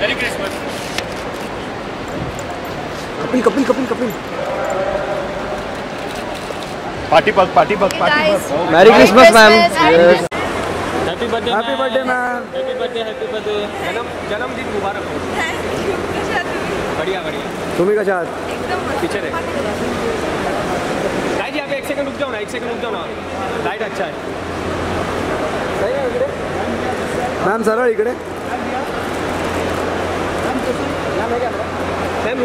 Merry Christmas. Kapil Kapil Kapil Kapil. Party bug, Hey, party guys. bug. Merry Christmas ma'am Christmas. Happy birthday happy birthday ma'am happy birthday happy birthday जन्म जन्मदिन मुबारक हो बढ़िया बढ़िया तुम्ही कशा आहात एकदम मस्त. पीछे रे गाइस यहाँ पे एक सेकंड रुक जाओ ना एक सेकंड रुक जाओ ना लाइट अच्छा है मॅम सरळ इकडे ma'am happy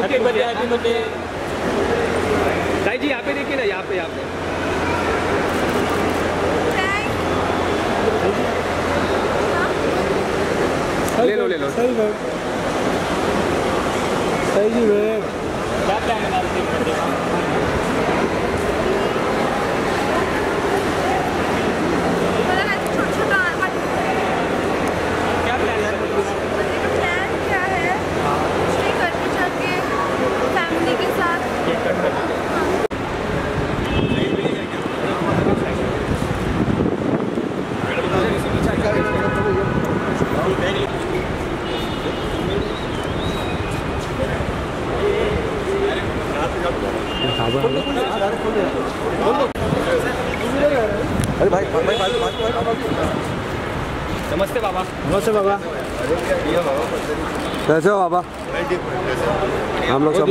birthday happy birthday भाई जी यहाँ पे देखिए ना यहाँ पे यहाँ पे। ले लो ले लो। सही सही जी क्या प्लान है? अरे भाई भाई नमस्ते बाबा। नमस्ते बाबा। कैसे हो बाबा? हम लोग सब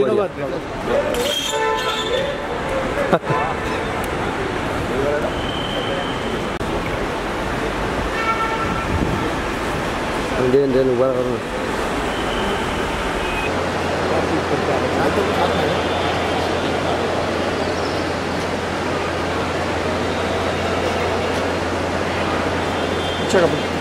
देन देन उभा अच्छा कपडे।